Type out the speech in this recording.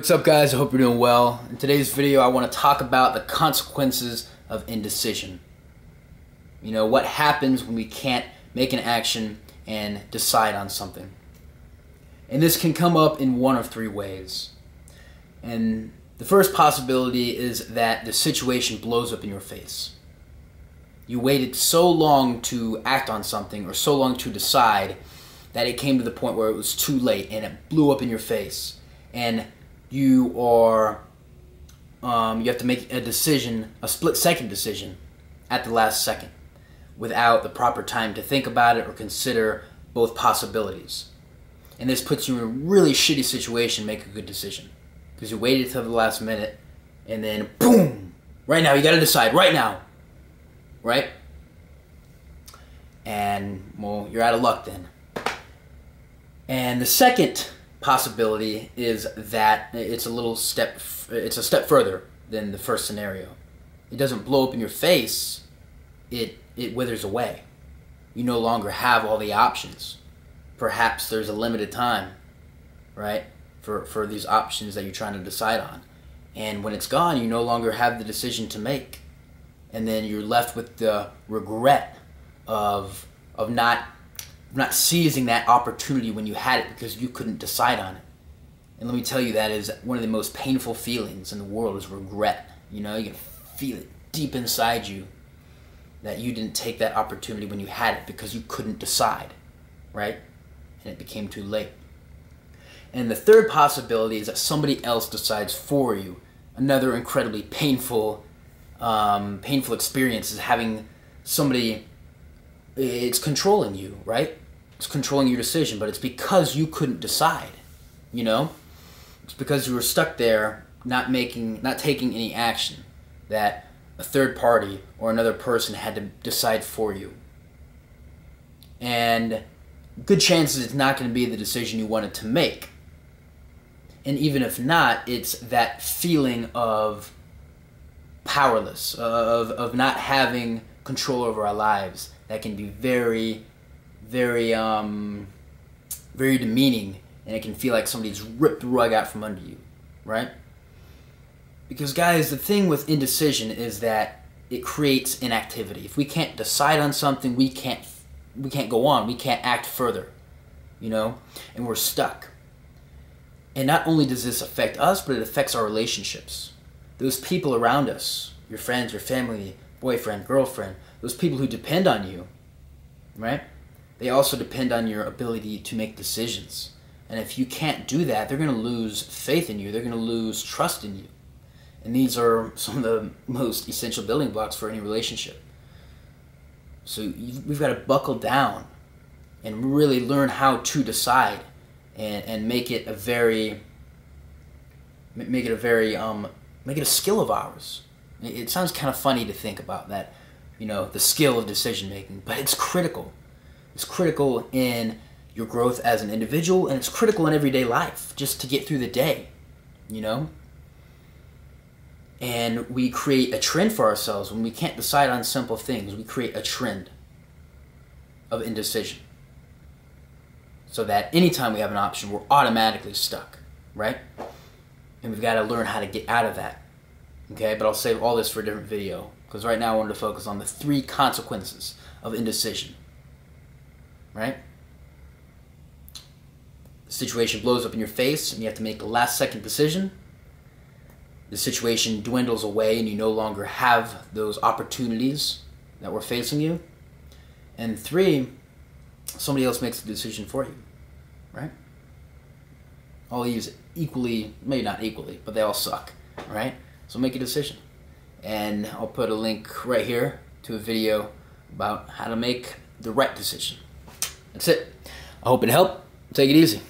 What's up guys, I hope you're doing well. In today's video I want to talk about the consequences of indecision. You know, what happens when we can't make an action and decide on something. And this can come up in one of three ways. And the first possibility is that the situation blows up in your face. You waited so long to act on something or so long to decide that it came to the point where it was too late and it blew up in your face. And you are um, you have to make a decision, a split second decision, at the last second, without the proper time to think about it or consider both possibilities. And this puts you in a really shitty situation. Make a good decision because you waited till the last minute, and then boom, right now you got to decide right now, right? And well, you're out of luck then. And the second possibility is that it's a little step it's a step further than the first scenario. It doesn't blow up in your face. It it withers away. You no longer have all the options. Perhaps there's a limited time, right? For for these options that you're trying to decide on. And when it's gone, you no longer have the decision to make. And then you're left with the regret of of not not seizing that opportunity when you had it because you couldn't decide on it. And let me tell you, that is one of the most painful feelings in the world is regret. You know, you can feel it deep inside you that you didn't take that opportunity when you had it because you couldn't decide, right? And it became too late. And the third possibility is that somebody else decides for you. Another incredibly painful, um, painful experience is having somebody it's controlling you, right? It's controlling your decision, but it's because you couldn't decide, you know? It's because you were stuck there not making not taking any action that a third party or another person had to decide for you. And good chances it's not going to be the decision you wanted to make. And even if not, it's that feeling of powerless, of, of not having control over our lives that can be very, very, um, very demeaning, and it can feel like somebody's ripped the rug out from under you, right? Because, guys, the thing with indecision is that it creates inactivity. If we can't decide on something, we can't we can't go on. We can't act further, you know, and we're stuck. And not only does this affect us, but it affects our relationships. Those people around us, your friends, your family, boyfriend, girlfriend, those people who depend on you, right? They also depend on your ability to make decisions. And if you can't do that, they're going to lose faith in you. They're going to lose trust in you. And these are some of the most essential building blocks for any relationship. So we've got to buckle down and really learn how to decide and, and make it a very make it a very um, make it a skill of ours. It sounds kind of funny to think about that you know, the skill of decision making, but it's critical. It's critical in your growth as an individual and it's critical in everyday life just to get through the day, you know? And we create a trend for ourselves when we can't decide on simple things. We create a trend of indecision. So that anytime we have an option, we're automatically stuck, right? And we've got to learn how to get out of that. Okay, but I'll save all this for a different video. Because right now I wanted to focus on the three consequences of indecision. Right? The situation blows up in your face and you have to make a last second decision. The situation dwindles away and you no longer have those opportunities that were facing you. And three, somebody else makes the decision for you. Right? All these equally, maybe not equally, but they all suck. Right? So make a decision and I'll put a link right here to a video about how to make the right decision. That's it. I hope it helped. Take it easy.